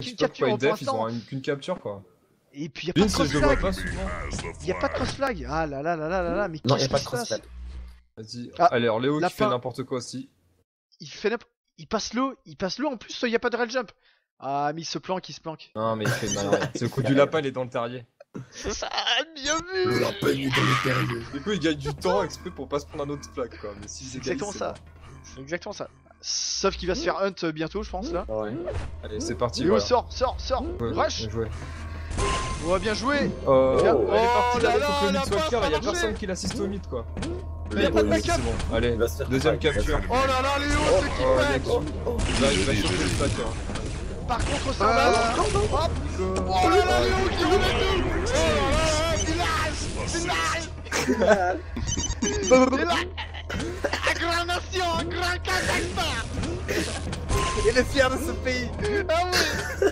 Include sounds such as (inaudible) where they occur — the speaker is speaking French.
Qu'une pas capture les devs, ils l'instant. ont une- qu'une capture quoi. Et puis y a pas de le cross pas flag. Y a pas de cross flag. Ah là là là là là là, mais Non, y qu'est-ce a pas qui de se passe cross Vas-y. Ah, Allez, alors Léo qui fait n'importe quoi aussi. Il fait n'importe- il passe l'eau, il passe l'eau en plus, y a pas de rail jump. Ah, mais il se planque, il se planque. Non, mais il fait mal. (laughs) C'est le coup du lapin, il est dans le terrier. C'est ça, bien Le vu. lapin il est dans le terrier. Du coup, il gagne du temps exprès pour pas se prendre un autre flag quoi. Mais si C'est exactement ça. C'est exactement ça. Sauf qu'il va se faire hunt euh, bientôt, je pense là. Ouais. Allez, c'est parti. Léo, voilà. sors, sors. Ouais, Rush. bien joué. On va bien jouer. Euh, Bien. elle est partie Oh là, là faut là, que le la mythe soit passe clair, a il y a personne qui l'assiste au mythe quoi. Mais y a pas de backup. c'est bon. Allez, Il va se faire deuxième il capture. Oh là là, Léo, Oh, ce qui oh, fait. Nico. Il va, il va choper le hein. Par contre, ça va. Hop. Nico. Oh là là, Léo qui remet tout. Oh là là, village, village. Village. Acclamation, Il est fier de ce pays. Ah oui